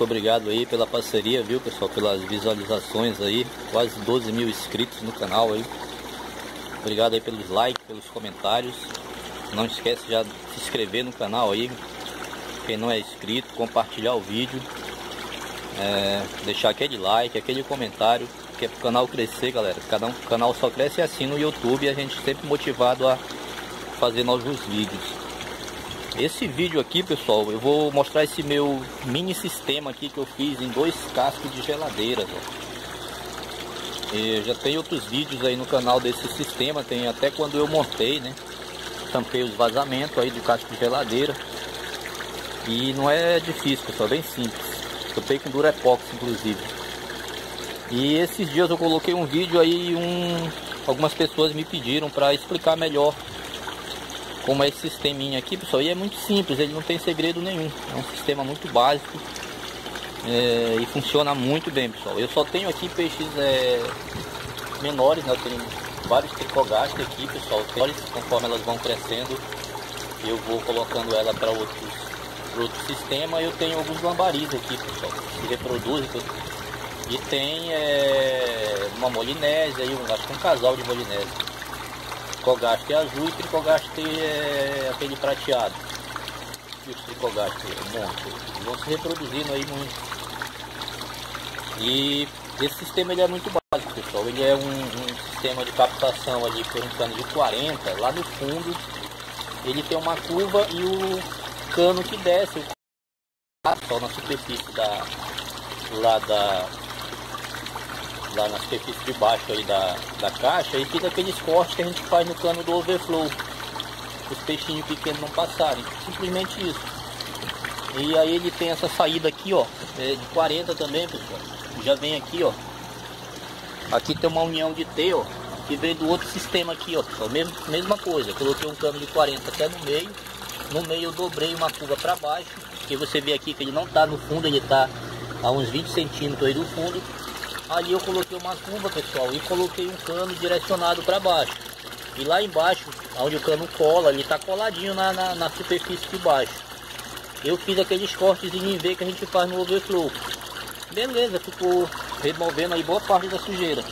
muito obrigado aí pela parceria, viu pessoal? Pelas visualizações aí, quase 12 mil inscritos no canal aí. Obrigado aí pelos likes, pelos comentários. Não esquece já de se inscrever no canal aí. Quem não é inscrito, compartilhar o vídeo. É, deixar aquele like, aquele comentário, que é pro canal crescer, galera. O canal só cresce assim no YouTube e a gente sempre motivado a fazer novos vídeos. Esse vídeo aqui, pessoal, eu vou mostrar esse meu mini sistema aqui que eu fiz em dois cascos de geladeira. já tem outros vídeos aí no canal desse sistema, tem até quando eu montei, né? Tampei os vazamentos aí do casco de geladeira. E não é difícil, pessoal, é bem simples. Tampei com Durepox, inclusive. E esses dias eu coloquei um vídeo aí, um, algumas pessoas me pediram para explicar melhor como é esse sisteminha aqui, pessoal. E é muito simples, ele não tem segredo nenhum. É um sistema muito básico é, e funciona muito bem, pessoal. Eu só tenho aqui peixes é, menores, né? Tenho vários tricogastes aqui, pessoal. Conforme elas vão crescendo, eu vou colocando ela para outros, outro sistema. Eu tenho alguns lambaris aqui, pessoal, que reproduzem. E tem é, uma molinésia, aí, um, acho que um casal de molinésia. Tricogaste é azul e tricogaste é aquele prateado. E os tricogaste é. Vão se reproduzindo aí muito. E esse sistema ele é muito básico, pessoal. Ele é um, um sistema de captação ali por um cano de 40. Lá no fundo ele tem uma curva e o cano que desce só na superfície da lá da lá na superfície de baixo aí da, da caixa e fica aqueles cortes que a gente faz no cano do overflow os peixinhos pequenos não passarem. Simplesmente isso. E aí ele tem essa saída aqui ó é de 40 também pessoal. Já vem aqui ó. Aqui tem uma união de T ó que vem do outro sistema aqui ó. Pessoal mesmo, mesma coisa. Coloquei um cano de 40 até no meio. No meio eu dobrei uma curva para baixo que você vê aqui que ele não está no fundo ele está a uns 20 centímetros aí do fundo Ali eu coloquei uma curva, pessoal, e coloquei um cano direcionado para baixo. E lá embaixo, onde o cano cola, ele está coladinho na, na, na, superfície de baixo. Eu fiz aqueles cortes em V que a gente faz no overflow. Beleza, ficou removendo aí boa parte da sujeira.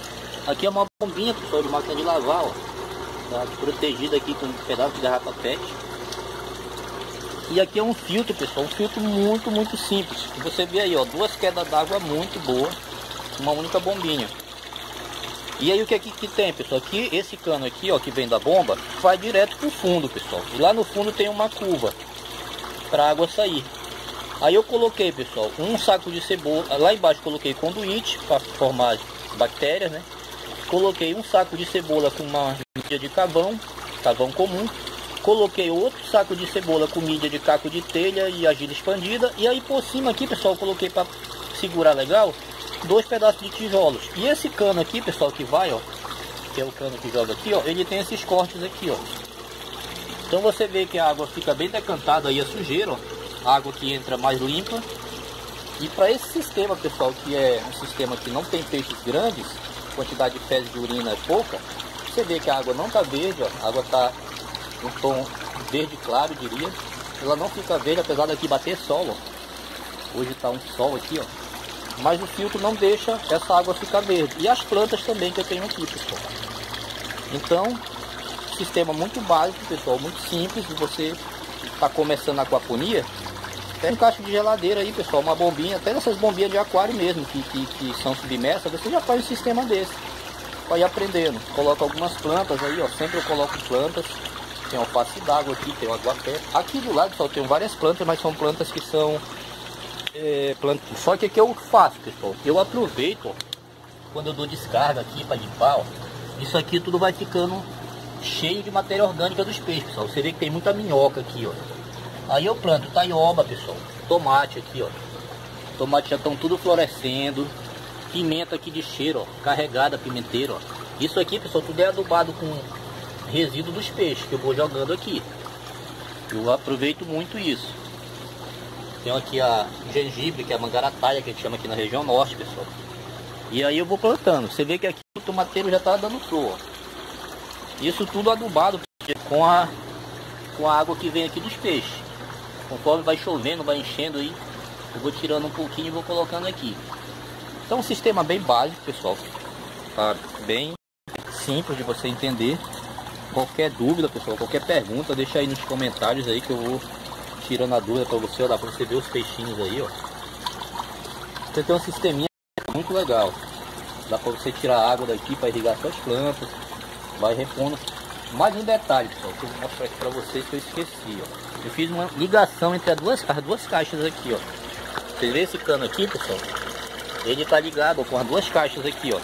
Aqui é uma bombinha, pessoal, de máquina de lavar, ó. Tá protegida aqui com um pedaço de garrafa PET. E aqui é um filtro, pessoal, um filtro muito, muito simples. Você vê aí, ó, duas quedas d'água muito boas uma única bombinha. E aí o que aqui que tem, pessoal? Aqui esse cano aqui, ó, que vem da bomba, vai direto pro fundo, pessoal. E lá no fundo tem uma curva para água sair. Aí eu coloquei, pessoal, um saco de cebola. Lá embaixo coloquei conduíte para formar bactérias, né? Coloquei um saco de cebola com uma mídia de carvão, carvão comum. Coloquei outro saco de cebola com mídia de caco de telha e argila expandida. E aí por cima aqui, pessoal, coloquei para segurar legal dois pedaços de tijolos. E esse cano aqui, pessoal, que vai, ó, que é o cano que joga aqui, ó, ele tem esses cortes aqui, ó. Então você vê que a água fica bem decantada aí a sujeira, ó. A água que entra mais limpa. E para esse sistema, pessoal, que é um sistema que não tem peixes grandes, quantidade de fezes de urina é pouca, você vê que a água não está verde, ó, a água está um tom verde claro, diria. Ela não fica verde, apesar daqui bater sol, ó. Hoje está um sol aqui, ó mas o filtro não deixa essa água ficar verde. E as plantas também que eu tenho aqui, pessoal. Então, sistema muito básico, pessoal, muito simples. Se você está começando a aquaponia, tem um caixa de geladeira aí, pessoal, uma bombinha, até essas bombinhas de aquário mesmo, que, que, que são submersas, você já faz um sistema desse. Vai aprendendo. Coloca algumas plantas aí, ó. Sempre eu coloco plantas. Tem alface d'água aqui, tem o aguapé. Aqui do lado, pessoal, tem várias plantas, mas são plantas que são é, Só que o que eu faço, pessoal? Eu aproveito, ó, quando eu dou descarga aqui para limpar, ó, isso aqui tudo vai ficando cheio de matéria orgânica dos peixes, pessoal. Você vê que tem muita minhoca aqui, ó. Aí eu planto taioba, pessoal. Tomate aqui, ó. Tomate já estão tudo florescendo. Pimenta aqui de cheiro, ó. Carregada pimenteira, ó. Isso aqui, pessoal, tudo é adubado com resíduo dos peixes que eu vou jogando aqui. Eu aproveito muito isso. Tem aqui a gengibre, que é a mangarataia, que a gente chama aqui na região norte, pessoal. E aí eu vou plantando. Você vê que aqui o tomateiro já está dando flor. Isso tudo adubado com a, com a água que vem aqui dos peixes. Conforme vai chovendo, vai enchendo aí, Eu vou tirando um pouquinho e vou colocando aqui. Então um sistema bem básico, pessoal. Tá bem simples de você entender. Qualquer dúvida, pessoal, qualquer pergunta, deixa aí nos comentários aí que eu vou tirando a dúvida para você, ó, dá para você ver os peixinhos aí, ó. Você tem um sisteminha muito legal. Dá para você tirar água daqui para irrigar suas plantas. Vai repondo. Mais um detalhe, pessoal, que eu vou mostrar aqui para vocês que eu esqueci, ó. Eu fiz uma ligação entre as duas, as duas caixas aqui, ó. Você vê esse cano aqui, pessoal? Ele tá ligado com as duas caixas aqui, ó.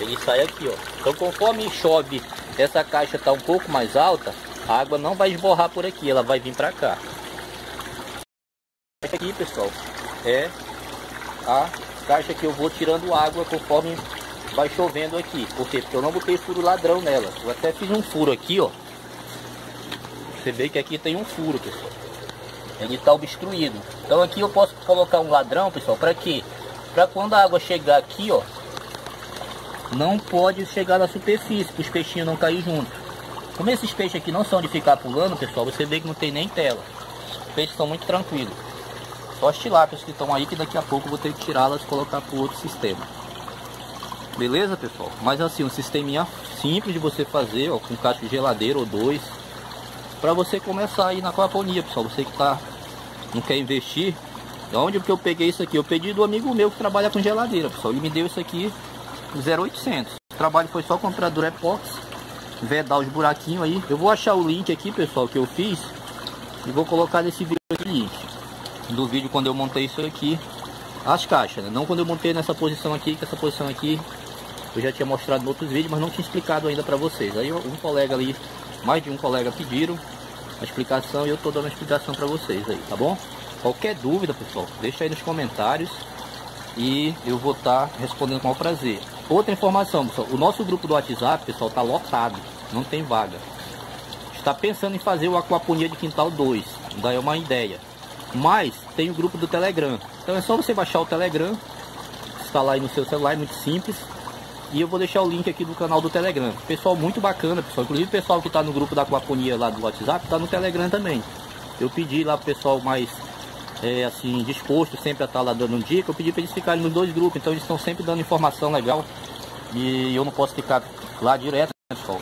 Ele sai aqui, ó. Então conforme chove, essa caixa tá um pouco mais alta, a água não vai esborrar por aqui, ela vai vir para cá. Aqui, pessoal, é a caixa que eu vou tirando água conforme vai chovendo aqui. Por quê? Porque eu não botei furo ladrão nela. Eu até fiz um furo aqui, ó. Você vê que aqui tem um furo, pessoal. Ele está obstruído. Então aqui eu posso colocar um ladrão, pessoal, para quê? Para quando a água chegar aqui, ó, não pode chegar na superfície, para os peixinhos não cair junto. Como esses peixes aqui não são de ficar pulando, pessoal, você vê que não tem nem tela. Os peixes estão muito tranquilos. Só as tilápias que estão aí, que daqui a pouco eu vou ter que tirá-las e colocar para outro sistema. Beleza, pessoal? Mas assim, um sisteminha simples de você fazer, ó, com caixa de geladeira ou dois. para você começar aí na aquaponia, pessoal. Você que tá, não quer investir. De onde que eu peguei isso aqui? Eu pedi do amigo meu que trabalha com geladeira, pessoal. Ele me deu isso aqui 0,800. O trabalho foi só comprar Durepox, vedar os buraquinhos aí. Eu vou achar o link aqui, pessoal, que eu fiz. E vou colocar nesse vídeo aqui. Do vídeo quando eu montei isso aqui. As caixas, né? Não quando eu montei nessa posição aqui, que essa posição aqui eu já tinha mostrado em outros vídeos, mas não tinha explicado ainda para vocês. Aí um colega ali, mais de um colega pediram a explicação e eu tô dando a explicação para vocês aí, tá bom? Qualquer dúvida, pessoal, deixa aí nos comentários e eu vou estar tá respondendo com o prazer. Outra informação, pessoal, o nosso grupo do WhatsApp, pessoal, tá lotado, não tem vaga. Está pensando em fazer o Aquaponia de Quintal 2, daí é uma ideia. Mas tem o grupo do Telegram. Então é só você baixar o Telegram, instalar aí no seu celular, é muito simples. E eu vou deixar o link aqui do canal do Telegram. Pessoal muito bacana, pessoal. Inclusive o pessoal que está no grupo da Aquaponia lá do WhatsApp, está no Telegram também. Eu pedi lá pro pessoal mais é, assim, disposto sempre a estar tá lá dando um dica, eu pedi para eles ficarem nos dois grupos, então eles estão sempre dando informação legal. E eu não posso ficar lá direto, né, pessoal.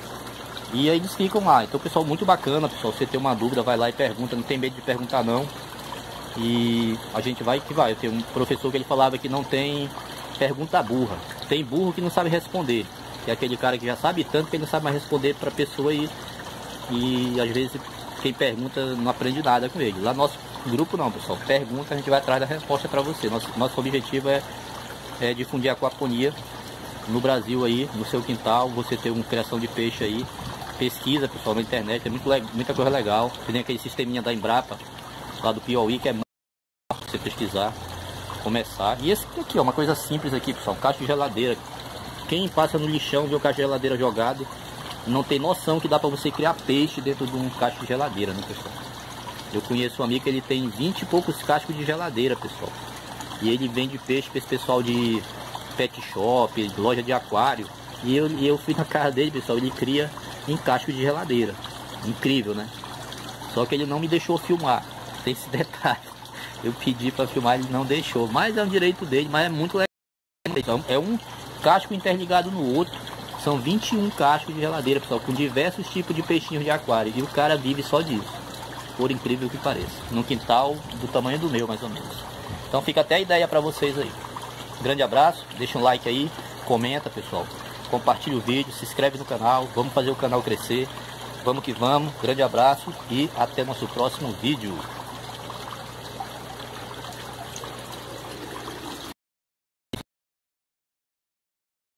E aí eles ficam lá. Então, pessoal, muito bacana, pessoal. Se você tem uma dúvida, vai lá e pergunta, não tem medo de perguntar não. E a gente vai que vai. Eu tenho um professor que ele falava que não tem pergunta burra. Tem burro que não sabe responder. Que é aquele cara que já sabe tanto que ele não sabe mais responder para a pessoa e, e às vezes quem pergunta não aprende nada com ele. Lá nosso grupo não, pessoal. Pergunta, a gente vai atrás da resposta para você. Nosso, nosso objetivo é, é difundir a aquaponia no Brasil aí, no seu quintal, você ter uma criação de peixe aí. Pesquisa, pessoal, na internet, é muito, muita coisa legal. Tem aquele sisteminha da Embrapa, lá do Piauí, que é você pesquisar, começar. E esse aqui, ó, uma coisa simples aqui, pessoal, caixa de geladeira. Quem passa no lixão vê o caixa de geladeira jogado, não tem noção que dá para você criar peixe dentro de um caixa de geladeira, né, pessoal? Eu conheço um amigo que ele tem 20 e poucos cascos de geladeira, pessoal. E ele vende peixe para esse pessoal de pet shop, loja de aquário. E eu, eu fui na casa dele, pessoal, ele cria em casco de geladeira. Incrível, né? Só que ele não me deixou filmar. Tem esse detalhe. Eu pedi para filmar, ele não deixou. Mas é um direito dele, mas é muito legal. Então, é um casco interligado no outro. São 21 cascos de geladeira, pessoal, com diversos tipos de peixinhos de aquário. E o cara vive só disso. Por incrível que pareça. Num quintal do tamanho do meu, mais ou menos. Então fica até a ideia para vocês aí. Grande abraço, deixa um like aí, comenta pessoal, compartilha o vídeo, se inscreve no canal, vamos fazer o canal crescer. Vamos que vamos, grande abraço e até nosso próximo vídeo.